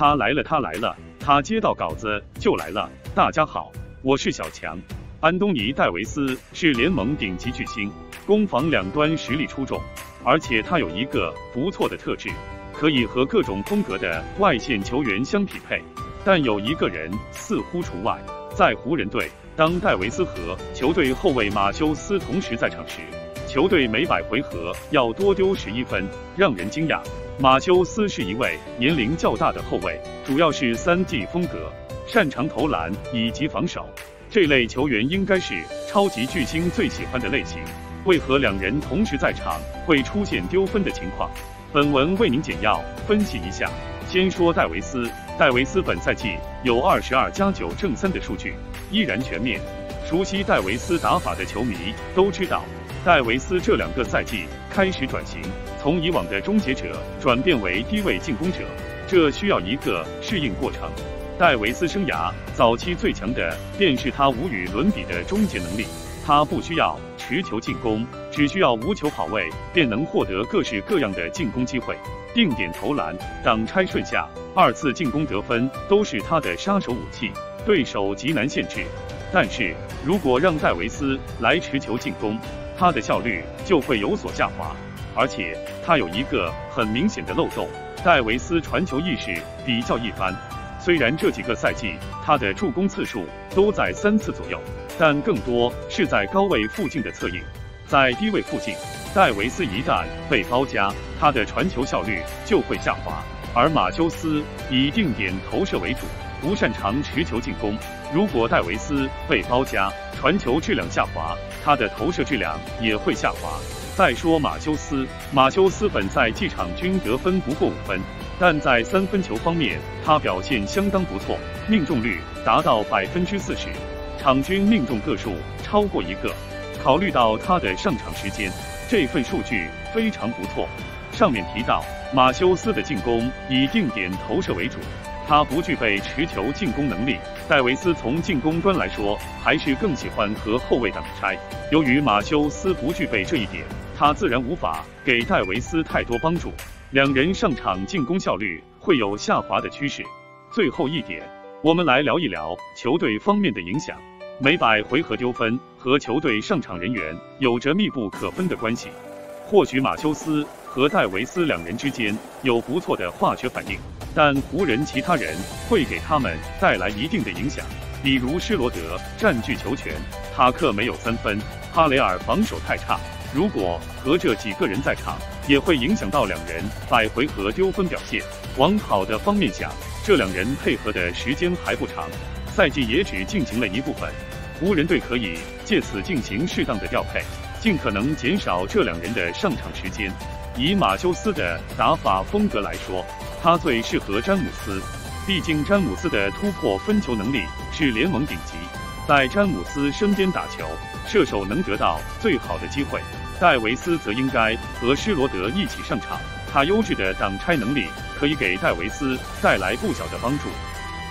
他来了，他来了，他接到稿子就来了。大家好，我是小强。安东尼·戴维斯是联盟顶级巨星，攻防两端实力出众，而且他有一个不错的特质，可以和各种风格的外线球员相匹配。但有一个人似乎除外，在湖人队，当戴维斯和球队后卫马修斯同时在场时，球队每百回合要多丢十一分，让人惊讶。马修斯是一位年龄较大的后卫，主要是三 D 风格，擅长投篮以及防守。这类球员应该是超级巨星最喜欢的类型。为何两人同时在场会出现丢分的情况？本文为您简要分析一下。先说戴维斯，戴维斯本赛季有二十二加九正三的数据，依然全面。熟悉戴维斯打法的球迷都知道，戴维斯这两个赛季开始转型，从以往的终结者转变为低位进攻者，这需要一个适应过程。戴维斯生涯早期最强的便是他无与伦比的终结能力。他不需要持球进攻，只需要无球跑位，便能获得各式各样的进攻机会。定点投篮、挡拆顺下、二次进攻得分都是他的杀手武器，对手极难限制。但是如果让戴维斯来持球进攻，他的效率就会有所下滑。而且他有一个很明显的漏洞：戴维斯传球意识比较一般。虽然这几个赛季他的助攻次数都在三次左右，但更多是在高位附近的策应。在低位附近，戴维斯一旦被包夹，他的传球效率就会下滑。而马修斯以定点投射为主，不擅长持球进攻。如果戴维斯被包夹，传球质量下滑，他的投射质量也会下滑。再说马修斯，马修斯本赛季场均得分不过五分。但在三分球方面，他表现相当不错，命中率达到百分之四十，场均命中个数超过一个。考虑到他的上场时间，这份数据非常不错。上面提到，马修斯的进攻以定点投射为主，他不具备持球进攻能力。戴维斯从进攻端来说，还是更喜欢和后卫挡拆。由于马修斯不具备这一点，他自然无法给戴维斯太多帮助。两人上场进攻效率会有下滑的趋势。最后一点，我们来聊一聊球队方面的影响。每百回合丢分和球队上场人员有着密不可分的关系。或许马修斯和戴维斯两人之间有不错的化学反应，但湖人其他人会给他们带来一定的影响。比如施罗德占据球权，塔克没有三分，哈雷尔防守太差。如果和这几个人在场，也会影响到两人百回合丢分表现。往好的方面想，这两人配合的时间还不长，赛季也只进行了一部分。湖人队可以借此进行适当的调配，尽可能减少这两人的上场时间。以马修斯的打法风格来说，他最适合詹姆斯，毕竟詹姆斯的突破分球能力是联盟顶级，在詹姆斯身边打球，射手能得到最好的机会。戴维斯则应该和施罗德一起上场，他优质的挡拆能力可以给戴维斯带来不小的帮助。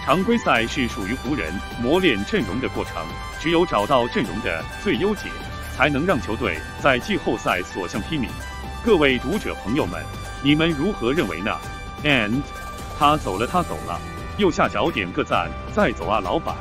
常规赛是属于湖人磨练阵容的过程，只有找到阵容的最优解，才能让球队在季后赛所向披靡。各位读者朋友们，你们如何认为呢？And，他走了，他走了，右下角点个赞，再走啊，老板。